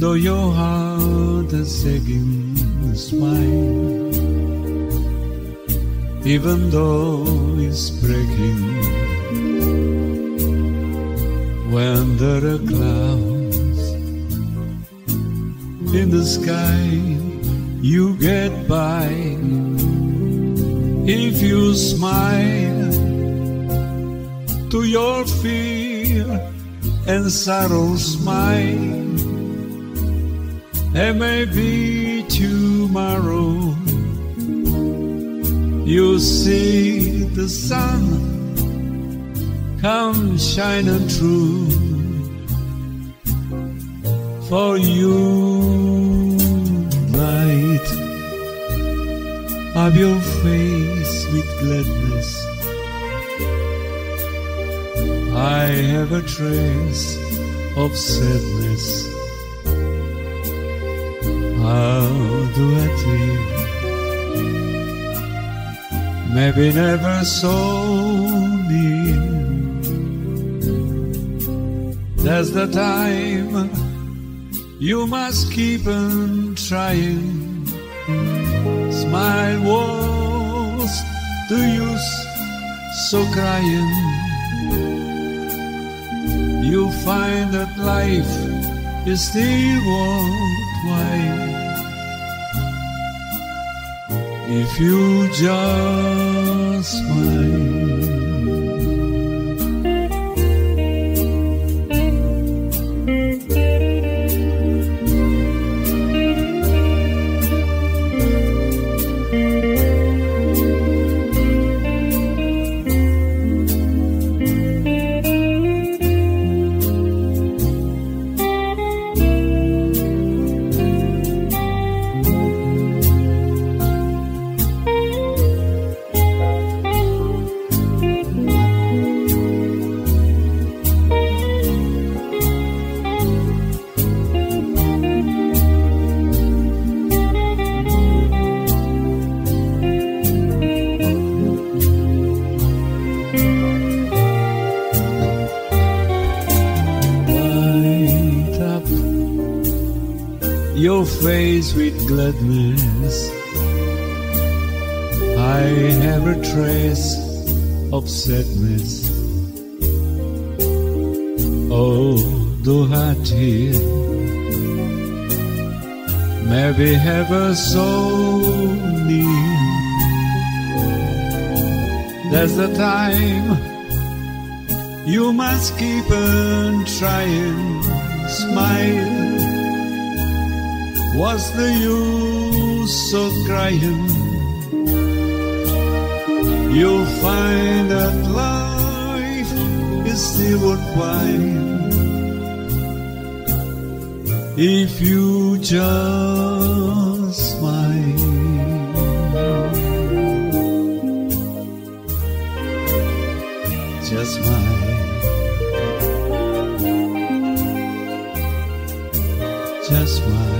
Though your heart is against mine, even though it's breaking, when there are clouds in the sky, you get by. If you smile to your fear and sorrow smile and maybe tomorrow. You'll see the sun come shining through for you light of your face with gladness. I have a trace of sadness how do I feel? Maybe never so near. That's the time you must keep on trying. Smile was the use, so crying. You find that life is still worthwhile if you just your face with gladness. I have a trace of sadness. Oh, do I tear? Maybe have a soul near. There's the time you must keep on trying, smile. What's the use of crying? You'll find that life is still worthwhile if you just smile. Just smile. Just smile.